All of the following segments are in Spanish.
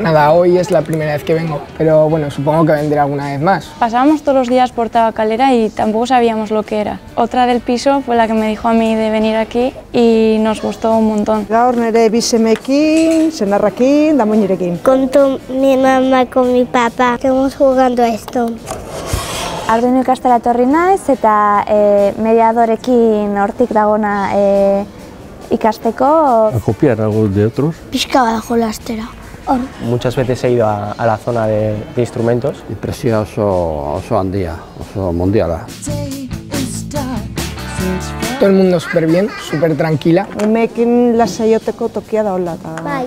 Nada, hoy es la primera vez que vengo, pero bueno, supongo que vendré alguna vez más. Pasábamos todos los días por Tabacalera y tampoco sabíamos lo que era. Otra del piso fue la que me dijo a mí de venir aquí y nos gustó un montón. Gaur nire bisemekin, senarrakin, da muñirekin. Con tu, mi mamá, con mi papá, estamos jugando a esto. Arduino ikastera etorri naiz eta e, mediadorekin hortik dagona e, ikasteko a copiar algo de otros. Pixka bat jolastera. Muchas veces he ido a, a la zona de, de instrumentos Impresioa oso, oso handia, oso mundiala. Todo el mundo súper bien, súper tranquila. Tokia da hola. bai,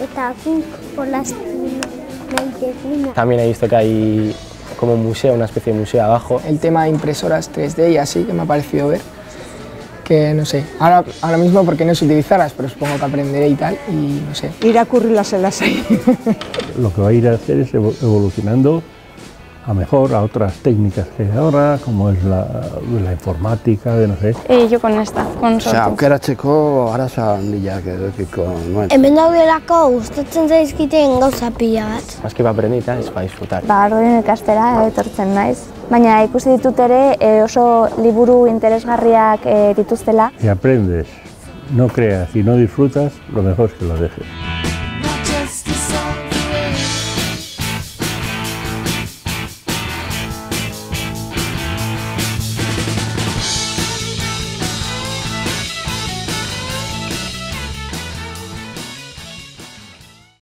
eta. También he visto que hay como un museo, una especie de museo abajo. El tema de impresoras 3D y así, que me ha parecido ver, que no sé, ahora, ahora mismo porque no sé utilizarlas, pero supongo que aprenderé y tal, y no sé. Irakurri lase lasai. Lo que va a ir a hacer es evo- evolucionando a mejor, a otras técnicas que hay ahora, como es la, la informática, de no sé. Y yo con esta, con sortu. aukeratzeko arazo handiak edukiko nuen. Hemen daudelako gustatzen zaizkiten gauza pila bat. Más que para aprender y tal, es para disfrutar. ba, Arduino ikastera etortzen naiz. Baina ikusi ditut ere e, oso liburu interesgarriak e, dituztela. Si aprendes, no creas y no disfrutas, lo mejor es que lo dejes.